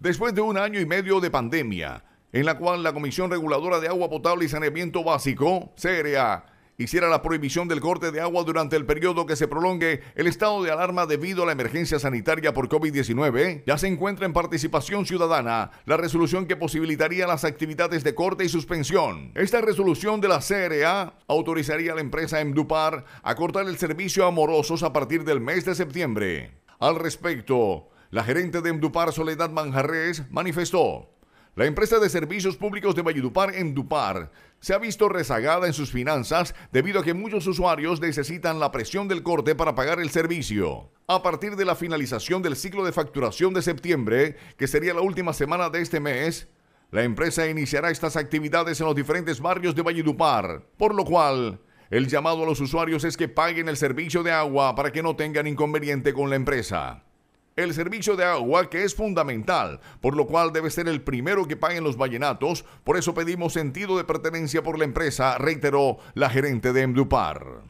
Después de un año y medio de pandemia, en la cual la Comisión Reguladora de Agua Potable y Saneamiento Básico, CRA, hiciera la prohibición del corte de agua durante el periodo que se prolongue el estado de alarma debido a la emergencia sanitaria por COVID-19, ya se encuentra en participación ciudadana la resolución que posibilitaría las actividades de corte y suspensión. Esta resolución de la CRA autorizaría a la empresa Emdupar a cortar el servicio a morosos a partir del mes de septiembre. Al respecto, la gerente de Emdupar, Soledad Manjarres, manifestó la empresa de servicios públicos de Valledupar, Endupar, se ha visto rezagada en sus finanzas debido a que muchos usuarios necesitan la presión del corte para pagar el servicio. A partir de la finalización del ciclo de facturación de septiembre, que sería la última semana de este mes, la empresa iniciará estas actividades en los diferentes barrios de Valledupar, por lo cual el llamado a los usuarios es que paguen el servicio de agua para que no tengan inconveniente con la empresa el servicio de agua que es fundamental, por lo cual debe ser el primero que paguen los vallenatos, por eso pedimos sentido de pertenencia por la empresa, reiteró la gerente de Emdupar.